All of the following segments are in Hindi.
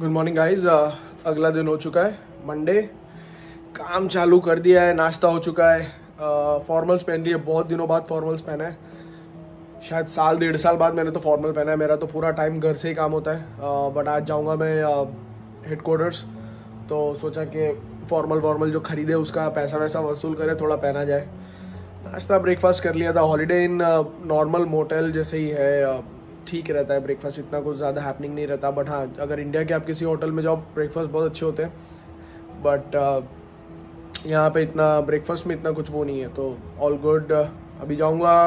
गुड मॉर्निंग गाइस अगला दिन हो चुका है मंडे काम चालू कर दिया है नाश्ता हो चुका है. फॉर्मल्स uh, पहन लिए बहुत दिनों बाद फॉर्मल्स पहना है. शायद साल डेढ़ साल बाद मैंने तो फॉर्मल पहना है. मेरा तो पूरा टाइम घर से ही काम होता है. बट uh, आज जाऊँगा मैं हेड uh, क्वार्टर्स तो सोचा कि फॉर्मल वॉर्मल जो खरीदे उसका पैसा वैसा वसूल करे थोड़ा पहना जाए. नाश्ता ब्रेकफास्ट कर लिया था. हॉलीडे इन नॉर्मल मोटेल जैसे ही है ठीक रहता है ब्रेकफास्ट इतना कुछ ज़्यादा हैपनिंग नहीं रहता। बट हाँ अगर इंडिया के आप किसी होटल में जाओ ब्रेकफास्ट बहुत अच्छे होते हैं। बट uh, यहाँ पे इतना ब्रेकफास्ट में इतना कुछ वो नहीं है। तो ऑल गुड अभी जाऊँगा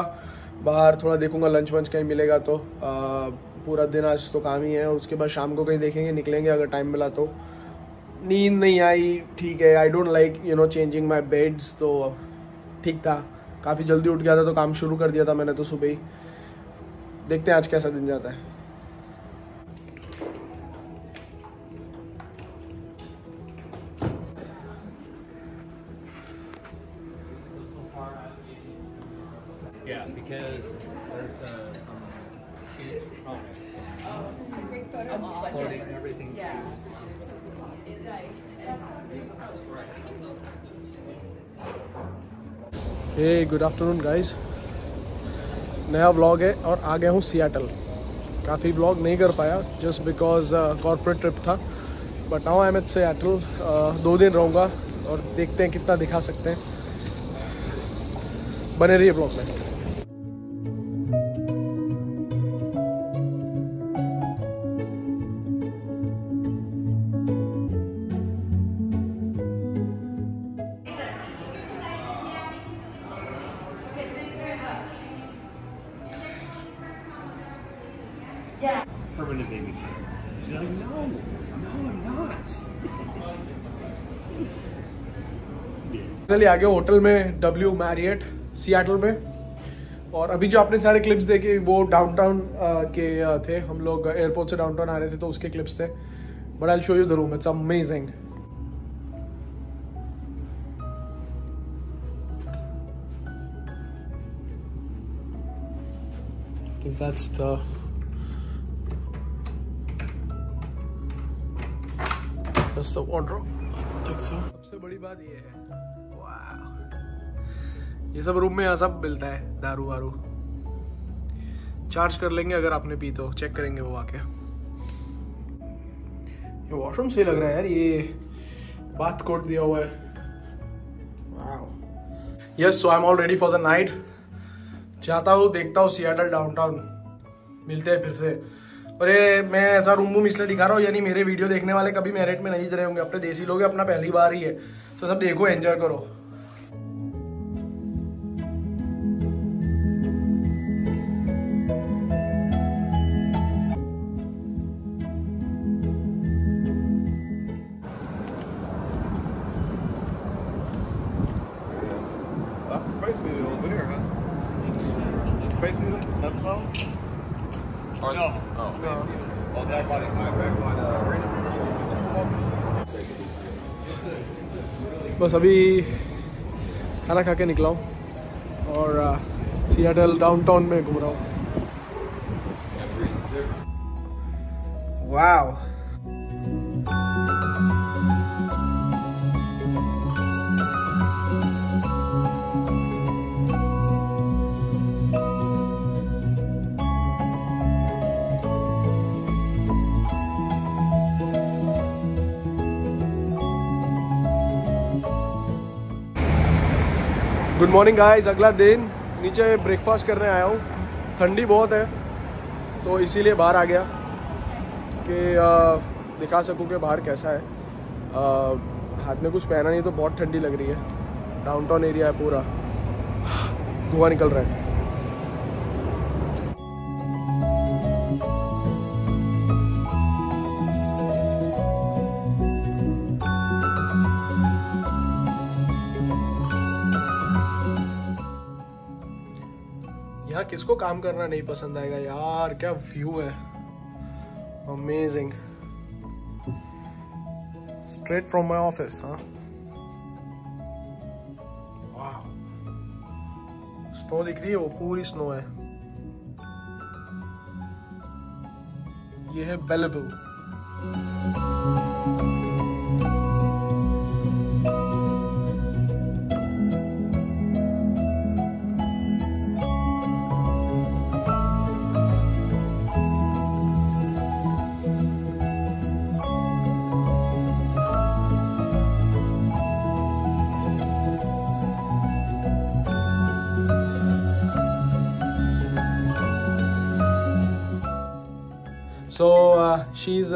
बाहर थोड़ा देखूँगा लंच वंच कहीं मिलेगा तो। Uh, पूरा दिन आज तो काम ही है और उसके बाद शाम को कहीं देखेंगे निकलेंगे अगर टाइम मिला तो। नींद नहीं आई ठीक है I don't like you know changing my beds तो ठीक था। काफ़ी जल्दी उठ गया था तो काम शुरू कर दिया था मैंने तो सुबह ही। देखते हैं आज कैसा दिन जाता है Yeah, because there's uh, some huge promise. Holding everything. Yeah. Hey good afternoon guys नया व्लॉग है और आ गया हूँ सियाटल काफ़ी व्लॉग नहीं कर पाया जस्ट बिकॉज़ कॉरपोरेट ट्रिप था। But now I am at Seattle दो दिन रहूँगा और देखते हैं कितना दिखा सकते हैं। बने रहिए ब्लॉग में। No, I'm not. फाइनली आ गए होटल में डब्ल्यू मैरियट सियाटल में। और अभी जो आपने सारे क्लिप्स देखे वो डाउनटाउन के थे। हम लोग एयरपोर्ट से डाउनटाउन आ रहे थे तो उसके क्लिप्स थे। But I show you the room it's amazing that's the that's the wardrobe. So. सबसे बड़ी बात ये है। ये सब रूम में यहाँ सब मिलता है, दारू वारू। चार्ज कर लेंगे अगर आपने पी तो। चेक करेंगे वो आके। ये वॉशरूम सही लग रहा है यार, ये बाथ कोट दिया हुआ है। Yes so I am all ready for the night जाता हूँ, देखता हूँ सियाटल डाउनटाउन मिलते हैं फिर से। अरे मैं ऐसा रूम वूम इसलिए दिखा रहा हूँ यानी मेरे वीडियो देखने वाले कभी मेरिट में नहीं रहे होंगे अपने देसी लोग अपना पहली बार ही है तो सब देखो एंजॉय करो That's the Space Needle over there, huh? Space Needle? That the song? Oh. बस अभी खाना खा के निकला हूँ और uh, सियाटल डाउनटाउन में घूम रहा हूँ। वाह गुड मॉर्निंग गाइस अगला दिन नीचे ब्रेकफास्ट करने आया हूँ। ठंडी बहुत है तो इसीलिए बाहर आ गया कि दिखा सकूँ कि बाहर कैसा है। आ, हाथ में कुछ पहना नहीं तो बहुत ठंडी लग रही है। डाउनटाउन एरिया है पूरा। धुआँ निकल रहा है। किसको काम करना नहीं पसंद आएगा? यार, क्या व्यू है? Amazing straight from my office हाँ स्नो दिख रही है, वो पूरी स्नो है। ये है Bellevue so she is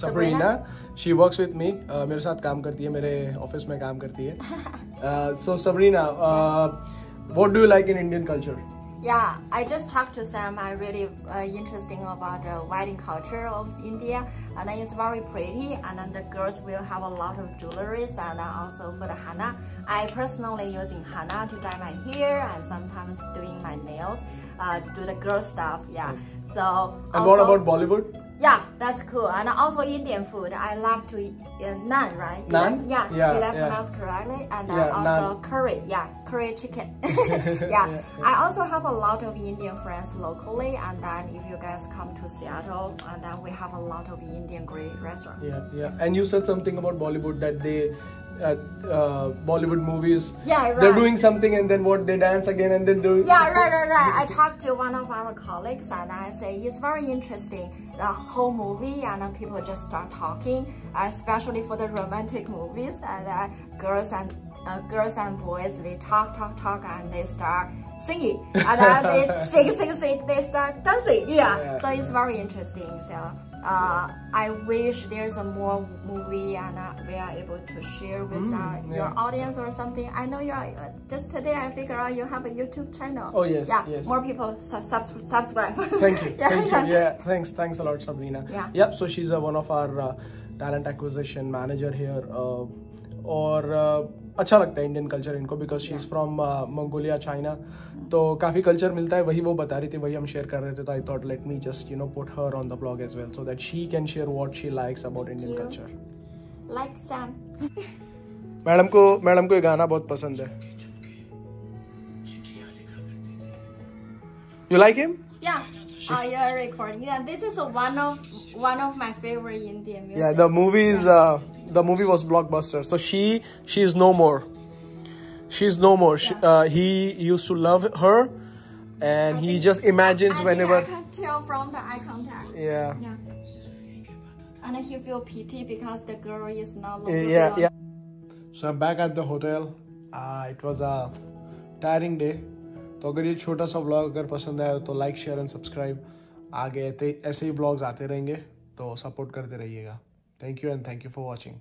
Sabrina she works with me मेरे साथ काम करती है मेरे ऑफ़िस में काम करती है. So Sabrina what do you like in Indian culture Yeah, I just talked to some I really uh, interesting about the wedding culture of India, and it's very pretty. And then the girls will have a lot of jewelries, and uh, also for the henna, I personally using henna to dye my hair and sometimes doing my nails, uh, do the girl stuff. Yeah. So. And what about Bollywood? Yeah, that's cool. And also Indian food. I love to eat uh, naan, right? Naan? Yeah, Yeah, Did I yeah. pronounce correctly? And then Yeah, also naan. curry. Yeah, curry chicken. yeah. I also have a lot of Indian friends locally. And then if you guys come to Seattle, and then we have a lot of Indian great restaurants. Yeah, yeah. And you said something about Bollywood that they, uh, uh, Bollywood movies, Yeah, right. they're doing something and then what they dance again and then do. Yeah, right, right, right. I talked to one of our colleagues and I say it's very interesting. The whole movie and then people just start talking, especially for the romantic movies and uh, girls and uh, girls and boys they talk, talk, talk and they start singing and then they sing, sing, sing. They start dancing. Yeah, Yeah, so it's very interesting. So. Uh, I wish there's a more movie and uh, we are able to share with uh, your yeah. audience or something. I know you are uh, just today. I figure out you have a YouTube channel. Oh, yes, yeah. yes. More people sub- sub- subscribe. Thank you, yeah, thank yeah. you. Yeah, thanks, thanks a lot, Sabrina. Yeah. Yep. So she's uh, one of our uh, talent acquisition manager here. और uh, अच्छा लगता है इंडियन कल्चर इनको because she is from Mongolia China तो काफ़ी कल्चर मिलता है वही वो बता रही थी वही हम शेयर कर रहे थे तो I thought let me just you know put her on the blog as well so that she can share what she likes about Indian culture Like Sam. Madam को मैडम को ये गाना बहुत पसंद है। You like him Yeah. Oh, you're recording. Yeah, this is a one of one of my favorite Indian music. Yeah, the movie is uh, the movie was blockbuster. So she she is no more. She's no more. She, uh, he used to love her, and he just imagines I whenever. think I can tell from the eye contact. Yeah. Yeah. And he feel pity because the girl is no Yeah, longer yeah, belong- yeah. So I'm back at the hotel. Uh, it was a tiring day. तो अगर ये छोटा सा ब्लॉग अगर पसंद आया तो लाइक शेयर एंड सब्सक्राइब आगे ऐसे ही ब्लॉग्स आते रहेंगे तो सपोर्ट करते रहिएगा. Thank you and thank you for watching